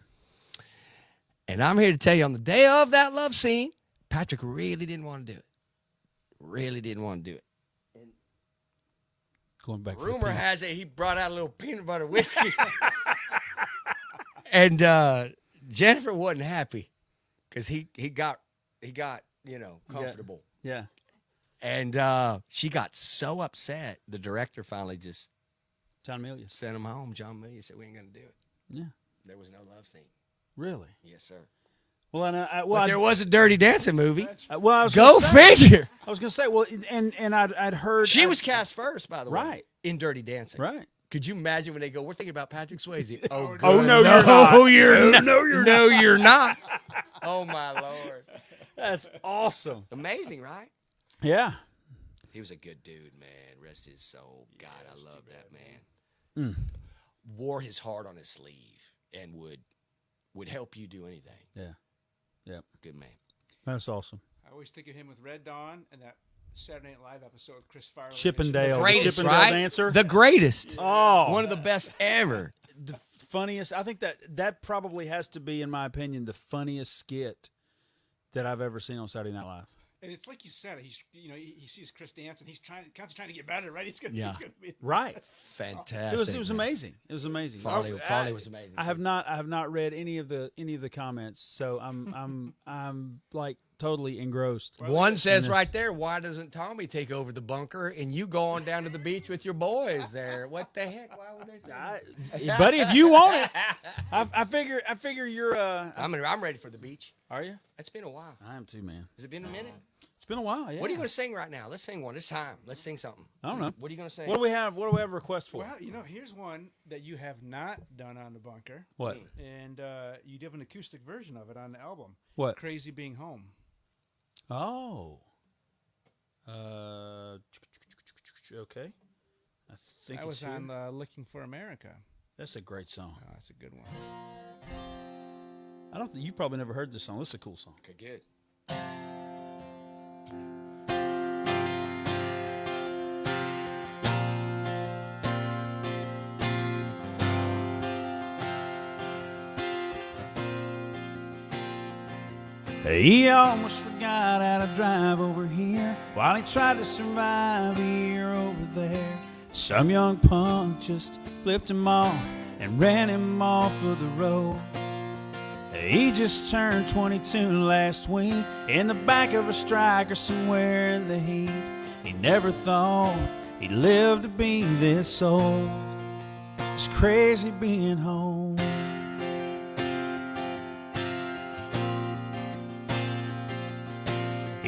And I'm here to tell you on the day of that love scene, Patrick really didn't want to do it. Really didn't want to do it. Going back. Rumor peanut- has it he brought out a little peanut butter whiskey. [laughs] and uh, Jennifer wasn't happy because he, he got he got, you know, got- comfortable. Yeah. And uh, she got so upset, the director finally just John Milius. sent him home. John Milius said, We ain't gonna do it. Yeah. There was no love scene. Really? Yes, sir. Well, and I, I well, But I, there was a dirty dancing movie. I- well, I was Go say- figure. I was gonna say, well, and and I'd, I'd heard She I'd- was cast first, by the way. Right. In Dirty Dancing. right. Could you imagine when they go, We're thinking about Patrick Swayze? [laughs] Oh, Oh, no, you're not. [laughs] No, you're No, not. no, you're No, you're not. [laughs] Oh, my Lord. That's awesome. Amazing, right? Yeah. He was a good dude, man. Rest his soul. God, I love that man. Mm. Wore his heart on his sleeve and would would help you do anything. Yeah. Yep. Good man. That's awesome. I always think of him with Red Dawn and that Saturday Night Live episode with Chris Farley. Chippendale. The Greatest, Chippendale right? dancer. The greatest. Oh, One of the best ever. the funniest. I think that that probably has to be, in my opinion, the funniest skit that I've ever seen on Saturday Night Live. And it's like you said, he's you know he, he sees Chris dance and he's trying constantly trying to get better, right? He's gonna, Yeah. he's gonna be [laughs] Right. Fantastic. It was it was amazing. It was amazing. Farley- I- Farley was amazing, I have not I have not read any of the any of the comments, so I'm I'm [laughs] I'm like totally engrossed. One says right there, why doesn't Tommy take over the bunker and you go on down to the beach with your boys there? What the heck? Why would they say that? I, [laughs] buddy, if you want it, I, I figure I figure you're. Uh, I'm, I'm ready for the beach. are you? It's been a while. I am too, man. Has it been a minute? It's been a while. Yeah. What are you going to sing right now? Let's sing one. It's time. Let's sing something. I don't know. What are you going to sing? What do we have? What do we have a request for? Well, you know, here's one that you have not done on the bunker, what? and uh, you did an acoustic version of it on the album. What? Crazy being home. Oh. Uh. Okay. I think That it's was here. on uh, Looking for America. That's a great song. Oh, that's a good one. I don't think you probably never heard this song. This is a cool song. Okay, good. He almost forgot how to drive over here while he tried to survive year over there. Some young punk just flipped him off and ran him off of the road. He just turned 22 last week in the back of a Stryker somewhere in the heat. He never thought he'd live to be this old. It's crazy being home.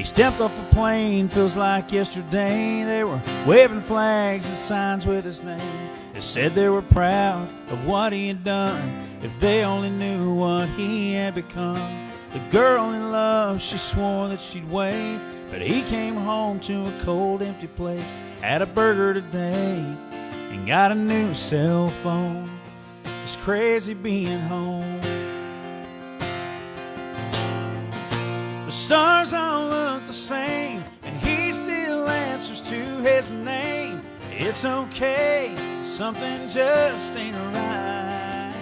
He stepped off the plane, feels like yesterday. They were waving flags and signs with his name. They said they were proud of what he had done. If they only knew what he had become. The girl in love, she swore that she'd wait. But he came home to a cold, empty place. Had a burger today and got a new cell phone. It's crazy being home. Stars all look the same, and he still answers to his name. It's okay, something just ain't right.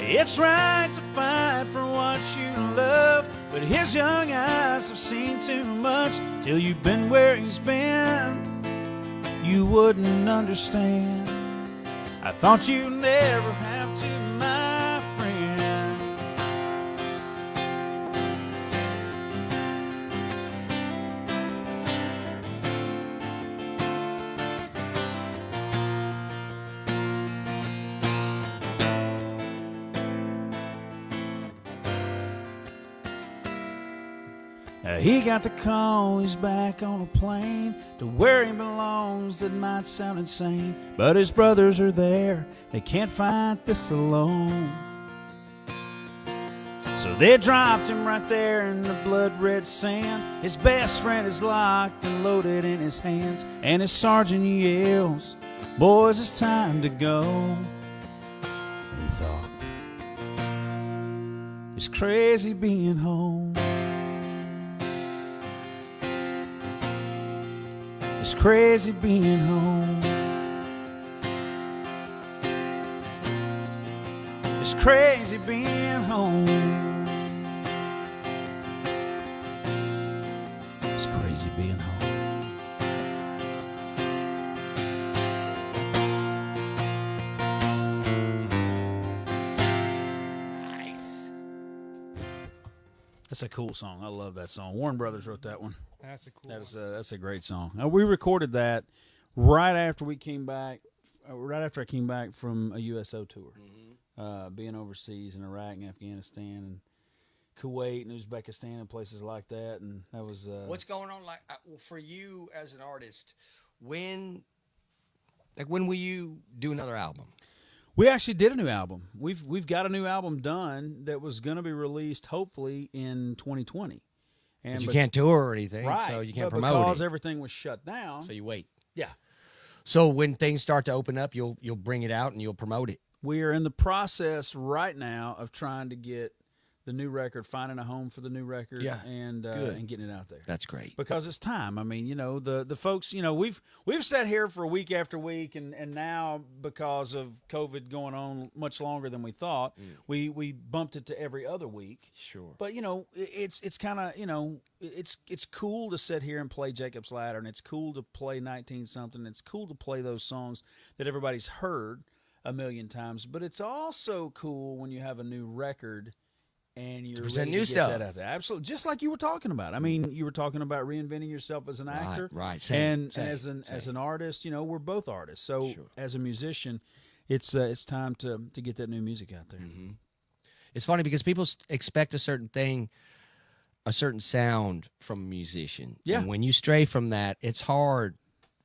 It's right to fight for what you love, but his young eyes have seen too much. Till you've been where he's been, you wouldn't understand. I thought you'd never he got the call, he's back on a plane to where he belongs. It might sound insane, but his brothers are there. They can't fight this alone. So they dropped him right there in the blood red sand. His best friend is locked and loaded in his hands. And his sergeant yells, Boys, it's time to go. And he thought, It's crazy being home. It's crazy being home. It's crazy being home. It's crazy being home. Nice. That's a cool song. I love that song. Warren Brothers wrote that one. That's a cool. That is a, that's a great song. Uh, we recorded that right after we came back, uh, right after I came back from a USO tour, uh, being overseas in Iraq and Afghanistan and Kuwait and Uzbekistan and places like that. And that was uh, What's going on like uh, for you as an artist? When, like, when will you do another album? We actually did a new album. We've we've got a new album done that was going to be released hopefully in 2020. And But you can't tour or anything, right, so you can't but promote because it. everything was shut down. so you wait. yeah, So when things start to open up, you'll you'll bring it out and you'll promote it. we are in the process right now of trying to get the new record, finding a home for the new record, Yeah, and uh, and getting it out there. That's great. because it's time. I mean, you know, the the folks, you know, we've we've sat here for a week after week, and and now because of COVID going on much longer than we thought, we we bumped it to every other week. Sure. But you know, it's it's kind of you know, it's it's cool to sit here and play Jacob's Ladder, and it's cool to play nineteen something. It's cool to play those songs that everybody's heard a million times. But it's also cool when you have a new record. And you're present ready new to get stuff. that out there. Absolutely, just like you were talking about. I mean, you were talking about reinventing yourself as an actor, right. Same, and, same, and as an as an artist, you know, we're both artists. So Sure. as a musician, it's uh, it's time to to get that new music out there. Mm-hmm. It's funny because people expect a certain thing, a certain sound from a musician. Yeah. And when you stray from that, it's hard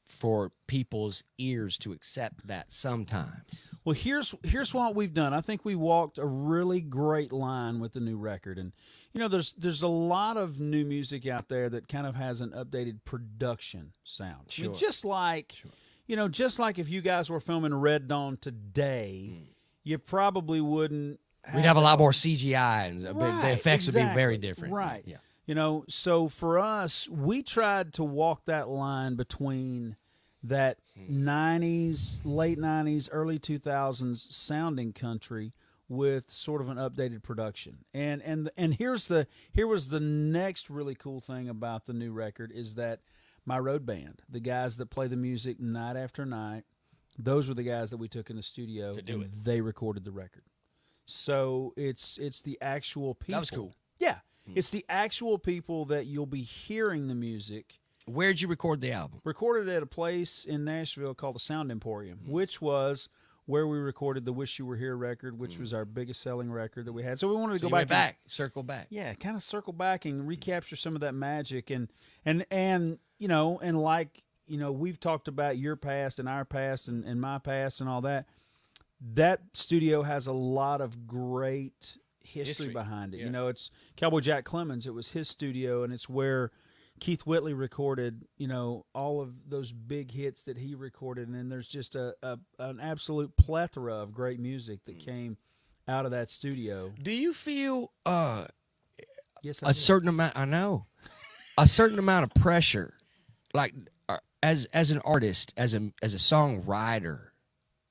for people's ears to accept that sometimes. Well, here's here's what we've done. I think we walked a really great line with the new record, and you know, there's there's a lot of new music out there that kind of has an updated production sound. I mean, Sure. just like you know, just like if you guys were filming Red Dawn today, hmm. you probably wouldn't. We'd have a lot more CGI and but the Right, effects would be very different. Right. Yeah. You know, so for us, we tried to walk that line between that Hmm. 90s, late 90s, early 2000s sounding country with sort of an updated production. And and and here's the here was the next really cool thing about the new record is that my road band, the guys that play the music night after night, those were the guys that we took in the studio To do and it. they recorded the record. So it's it's the actual people. That was cool. Yeah, Hmm. it's the actual people that you'll be hearing the music Where'd you record the album? recorded at a place in Nashville called the Sound Emporium, hmm. which was where we recorded the "Wish You Were Here" record, which hmm. was our biggest selling record that we had. So we wanted to So go back, went and- back, circle back. yeah, kind of circle back and recapture some of that magic and and and you know and like you know we've talked about your past and our past and, and my past and all that. That studio has a lot of great history, History, behind it. yeah. You know, it's Cowboy Jack Clemens. It was his studio, and it's where Keith Whitley recorded. You know, all of those big hits that he recorded, and then there's just a, a an absolute plethora of great music that came out of that studio. Do you feel uh, Yes, I a do. certain amount? I know a certain amount of pressure, like uh, as as an artist, as a as a songwriter.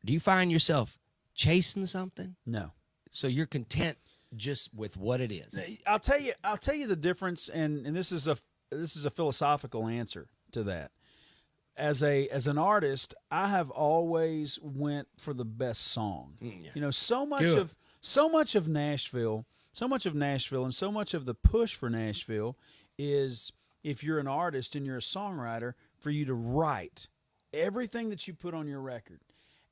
Do you find yourself chasing something? no. So you're content just with what it is. I'll tell you. I'll tell you the difference, and and this is a this is a philosophical answer to that. As a as an artist, I have always went for the best song. Mm. You know, so much Good. of so much of Nashville, so much of Nashville, and so much of the push for Nashville is if you're an artist and you're a songwriter, for you to write everything that you put on your record.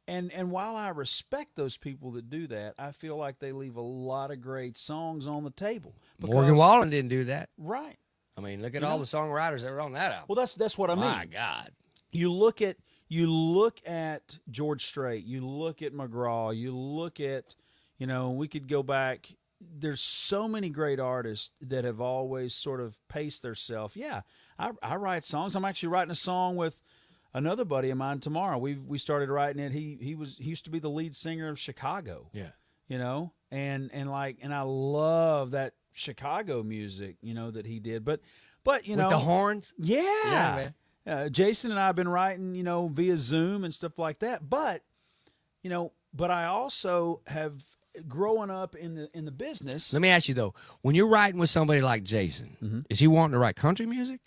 And and while I respect those people that do that, I feel like they leave a lot of great songs on the table. Morgan Wallen didn't do that. Right. I mean, look at You all know? the songwriters that were on that album. Well, that's that's what I mean. My God. You look at you look at George Strait, you look at McGraw, you look at you know we could go back. There's so many great artists that have always sort of paced themselves. Yeah, I, I write songs. I'm actually writing a song with another buddy of mine tomorrow. We we started writing it. He he was he used to be the lead singer of Chicago. Yeah. you know and and like and i love that chicago music you know that he did but but you With know the horns. yeah, Yeah, Uh, jason and i have been writing you know via zoom and stuff like that but you know but i also have growing up in the in the business Let me ask you though, when you're writing with somebody like Jason, Mm-hmm. is he wanting to write country music,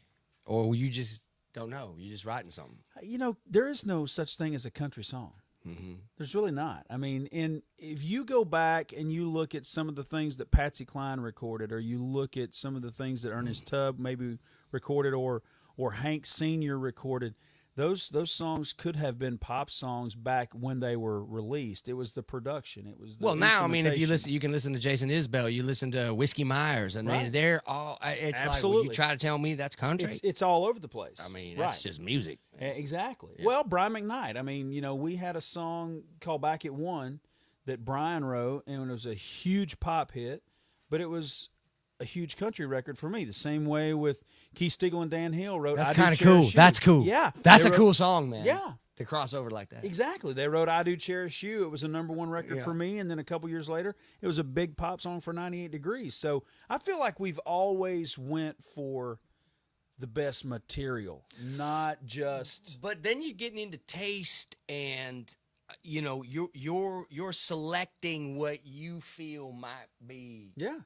or you just don't know? You're just writing something. you know there is no such thing as a country song hmm There's really not. I mean, and if you go back and you look at some of the things that Patsy Cline recorded, or you look at some of the things that Ernest Tubb maybe recorded, or or Hank Senior recorded, those those songs could have been pop songs back when they were released. It was the production. It was the Well, now I mean, if you listen, you can listen to Jason Isbell. You listen to Whiskey Myers, and Right. they're all. I- It's like well, Absolutely. you try to tell me that's country. it's, it's all over the place. I mean, right. that's just music. Exactly. Well, Brian McKnight. I mean, you know, we had a song called "Back at One" that Brian wrote, and it was a huge pop hit, but it was a huge country record for me. The same way with Keith Stegall and Dan Hill wrote. That's kind of cool. You." That's cool. Yeah, that's they a wrote- cool song, man. Yeah. to cross over like that. Exactly. They wrote "I Do Cherish You." It was a number one record Yeah. for me, and then a couple years later, it was a big pop song for 98 Degrees. So I feel like we've always went for the best material, not just But then you're getting into taste, and you know, you're you're you're selecting what you feel might be. yeah.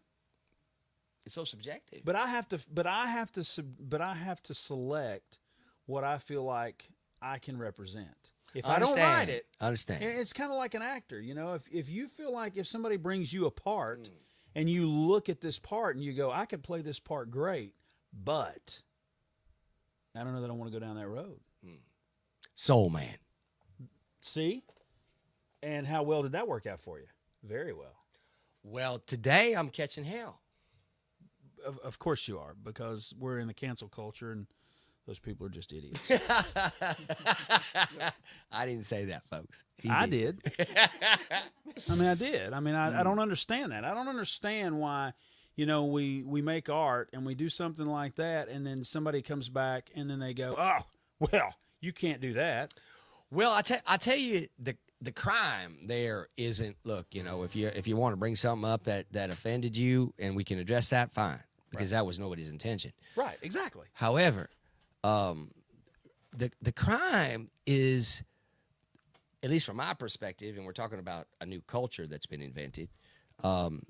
It's so subjective. But I have to. But I have to. sub- But I have to select what I feel like I can represent. If I, don't understand. write it, I understand. and it's kind of like an actor. You know, if if you feel like if somebody brings you a part Mm. and you look at this part and you go, I could play this part great, but I don't know that I want to go down that road. Soul man. See, and how well did that work out for you? Very well. Well, today I'm catching hell. Of, of course you are, because we're in the cancel culture and those people are just idiots. [laughs] I didn't say that, folks. He I did. I mean, I did. I mean, I, I Mm. don't understand that. I don't understand why, you know, we we make art and we do something like that, and then somebody comes back and then they go, "Oh, well, you can't do that." Well, I tell I tell you the the crime there isn't. Look, you know, if you if you want to bring something up that that offended you, and we can address that, fine, because that was nobody's intention. Right. Exactly. However, um, the the crime is, at least from my perspective, and we're talking about a new culture that's been invented. Um,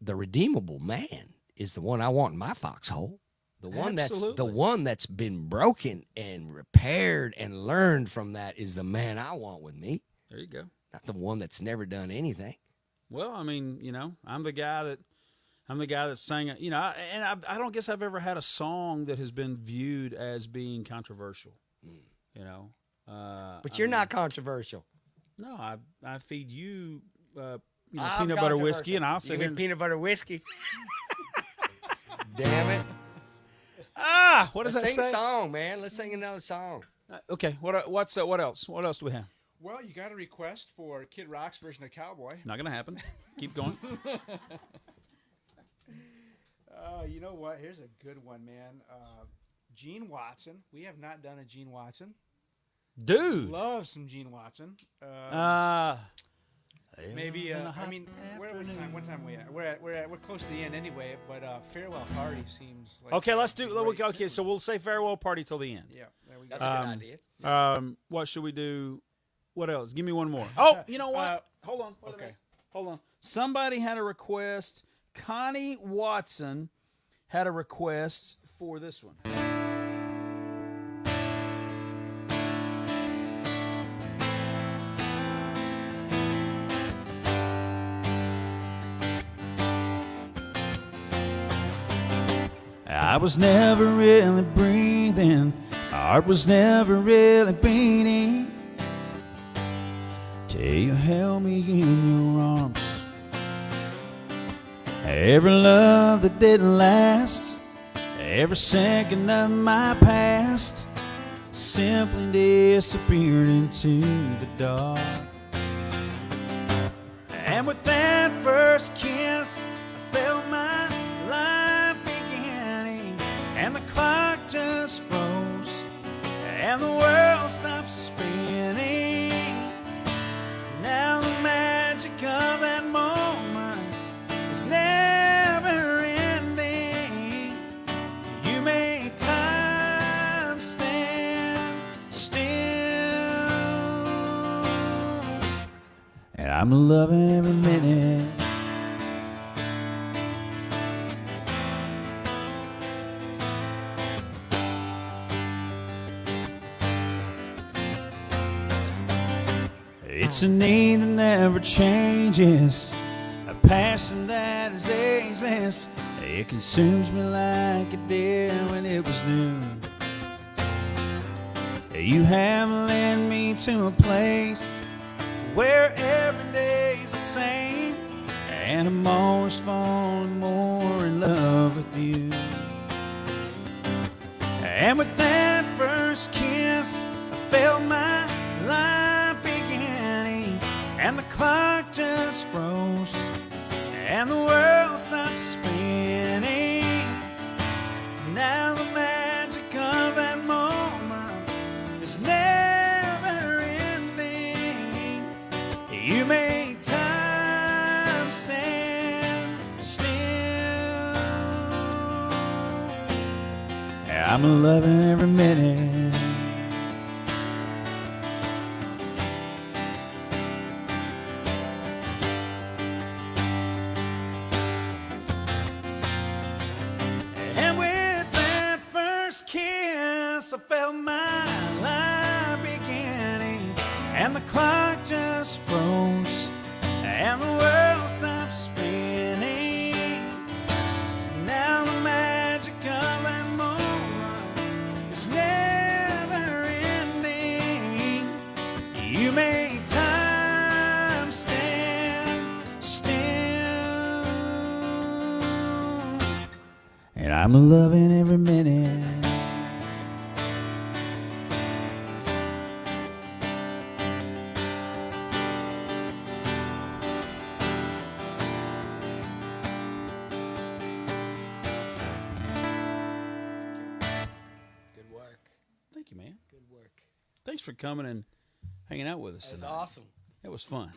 the redeemable man is the one I want in my foxhole. The one that's the one that's been broken and repaired and learned from that is the man I want with me, There you go. not the one that's never done anything. Well, I mean, you know, I'm the guy that I'm the guy that sang it. You know, I, and I, I don't guess I've ever had a song that has been viewed as being controversial. You know, uh, Mm. But you're mean, not controversial. No, I I feed you, uh, you know, peanut butter whiskey, and I'll You sit give here. me and- peanut butter whiskey. [laughs] Damn it! ah, what does Let's that sing a song, man. Let's sing another song. Uh, Okay, what what's uh, what else? What else do we have? Well, you got a request for Kid Rock's version of Cowboy. Not gonna happen. Keep going. [laughs] Uh, you know what? Here's a good one, man. Uh, Gene Watson. We have not done a Gene Watson. Dude. Love some Gene Watson. Uh, Uh, maybe. in Uh, a I hot mean, where what time? What time we at? We're at, we're at, we're close to the end anyway. But uh, farewell party seems like. okay, let's do. great Okay, tune. so we'll say farewell party till the end. yeah, there we go. That's a Um, good idea. Um, what should we do? What else? Give me one more. Oh, you know [laughs] what? Uh, Hold on. Wait okay. minute. Hold on. Somebody had a request. Connie Watson had a request for this one. I was never really breathing. My heart was never really beating. Till you held me in your arms. Every love that didn't last, every second of my past simply disappeared into the dark. And with that first kiss, I'm loving every minute. It's a need that never changes, a passion that is ageless. It consumes me like it did when it was new. You have led me to a place I'm loving every minute. Good work. Thank you, man. Good work. Thanks for coming and hanging out with us That was tonight. awesome. It was fun.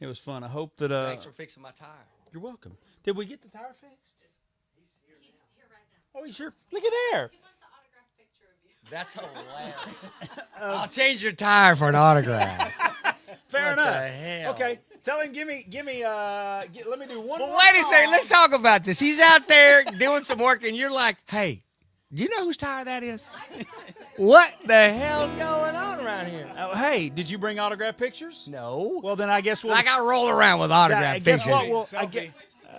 It was fun. I hope that uh, Thanks for fixing my tire. you're welcome. Did we get the tire fixed? Oh, he's here. Look at there. That's hilarious. [laughs] I'll change your tire for an autograph. [laughs] Fair What the enough. hell? Okay, tell him. Give me. Give me. Uh, get, let me do one. Well, more wait a song. second. Let's talk about this. He's out there doing some work, and you're like, "Hey, do you know whose tire that is? [laughs] what the hell's going on around here?" Oh, hey, did you bring autograph pictures? No. Well, then I guess we'll. like I roll around with autograph I autograph guess pictures. what we'll. I Selfie. guess,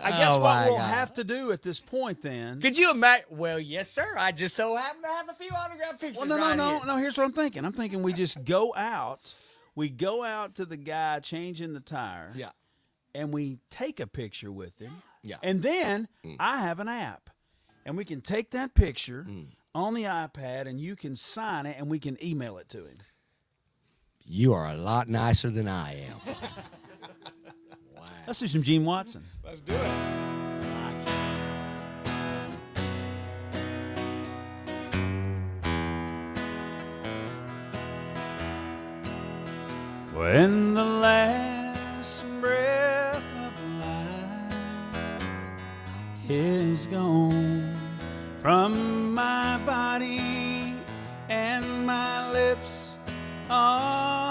I guess Oh, what we'll God. have to do at this point then. Could you imagine? Well, yes, sir. I just so happen to have a few autograph pictures Well, no, right no, no, here. no. Here's what I'm thinking. I'm thinking we just go out. We go out to the guy changing the tire. Yeah. and we take a picture with him. Yeah. And then mm. I have an app. And we can take that picture mm. on the iPad and you can sign it and we can email it to him. You are a lot nicer than I am. [laughs] Let's do some Gene Watson. Let's do it. When the last breath of life is gone from my body and my lips are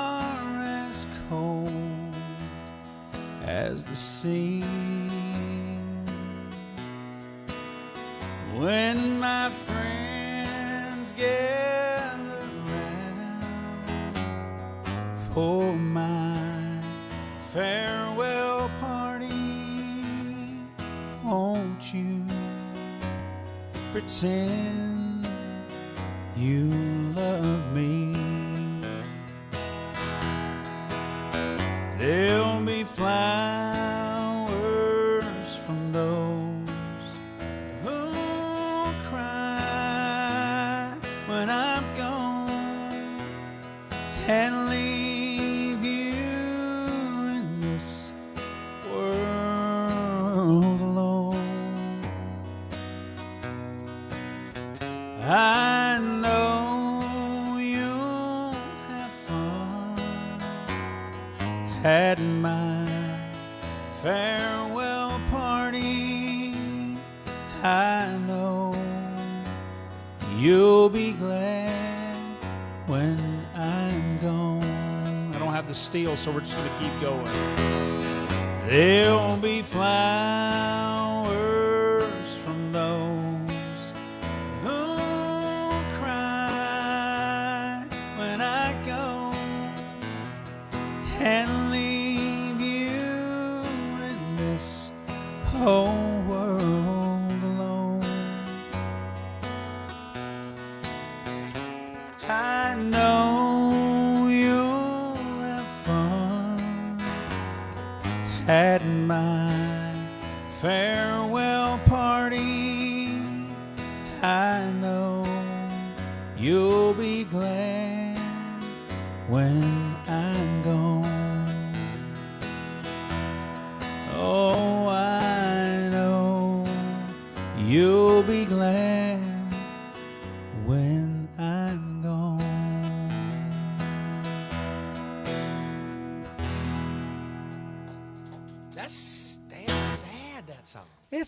as the sea. When my friends gather round for my farewell party. Won't you pretend you keep going. farewell party, I know you'll be glad when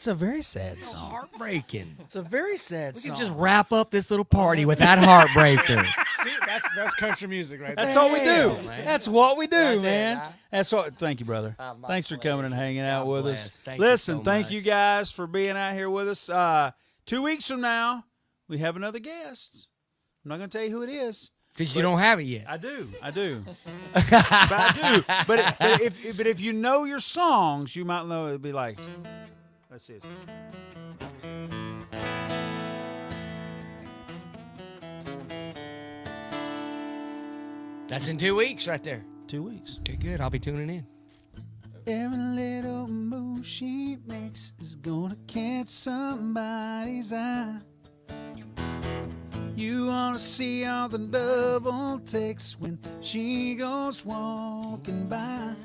It's a very sad It's song. heartbreaking. It's a very sad song. We can just wrap up this little party with that heartbreaker. [laughs] See, that's that's country music right there. That's all we do. Man. That's what we do, That's it, man. That's what. Thank you, brother. Uh, Thanks for coming and pleasure. hanging out God with bless. us. Thank you Listen, so thank much. you guys for being out here with us. Uh, two weeks from now, we have another guest. I'm not going to tell you who it is. Because you don't have it yet. I do, I do, [laughs] but I do. But, it, but if but if you know your songs, you might know it'd be like. Let's see. That's in two weeks right there. Two weeks. Okay, good. I'll be tuning in. Every little move she makes is gonna catch somebody's eye. You wanna see all the double takes when she goes walking by.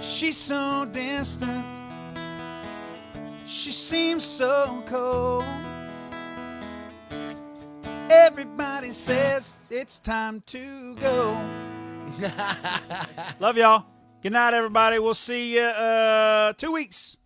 She's so distant. She seems so cold. Everybody says it's time to go. [laughs] Love y'all. Good night, everybody. We'll see you uh, two weeks.